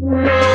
No.